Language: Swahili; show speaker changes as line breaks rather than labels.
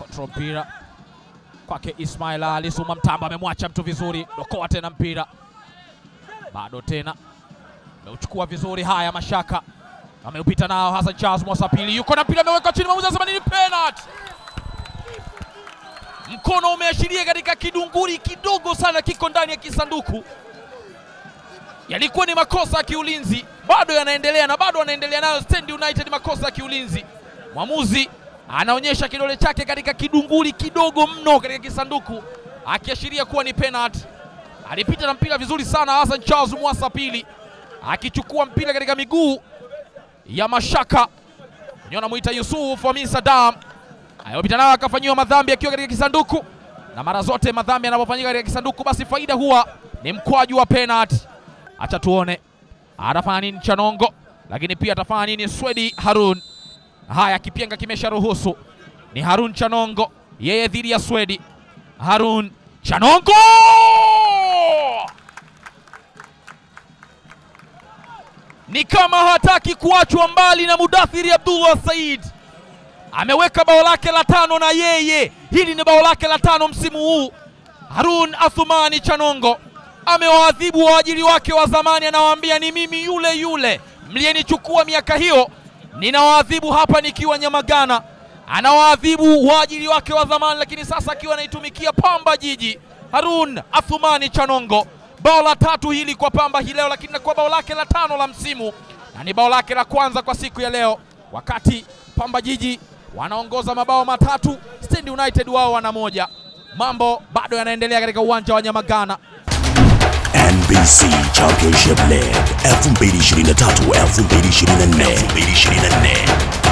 control mpira kwake Ismail Ali Suma Mtamba amemwacha mtu vizuri, dokoa tena mpira bado tena ameuchukua vizuri. Haya, Mashaka ameupita nao, Hassan Charles Mwasapili yuko na mpira, ameweka chini, mwamuzi anasema? Penalty. Mkono umeashiria katika kidunguri kidogo sana, kiko ndani ya kisanduku. Yalikuwa ni makosa ya kiulinzi, bado yanaendelea na bado anaendelea nayo Stand United, makosa ya kiulinzi. Mwamuzi anaonyesha kidole chake katika kidunguli kidogo mno katika kisanduku, akiashiria kuwa ni penalty. Alipita na mpira vizuri sana Hassan Charles Mwasa pili akichukua mpira katika miguu ya Mashaka, wenyewe anamuita Yusuf Amin Saddam, ayopita nayo akafanyiwa madhambi akiwa katika kisanduku, na mara zote madhambi yanapofanyika katika kisanduku, basi faida huwa ni mkwaju wa penalty. Acha tuone atafanya nini Chanongo, lakini pia atafanya nini Swedi Harun. Haya, kipenga kimesharuhusu, ni Harun Chanongo, yeye dhidi ya Swedi. Harun Chanongo ni kama hataki kuachwa mbali na Mudathiri Abdullah Said. Ameweka bao lake la tano na yeye, hili ni bao lake la tano msimu huu. Harun Athumani Chanongo amewaadhibu waajiri wake wa zamani, anawaambia ni mimi yule yule mliyenichukua miaka hiyo, ninawaadhibu hapa nikiwa Nyamagana. Anawaadhibu waajili wake wa zamani, lakini sasa akiwa anaitumikia Pamba Jiji. Harun Athumani Chanongo bao la tatu hili kwa Pamba hii leo, lakini kwa bao lake la tano la msimu na ni bao lake la kwanza kwa siku ya leo, wakati Pamba Jiji wanaongoza mabao matatu, Stand United wao wana moja. Mambo bado yanaendelea katika uwanja wa Nyamagana.
NBC Championship League 2023 2024 2024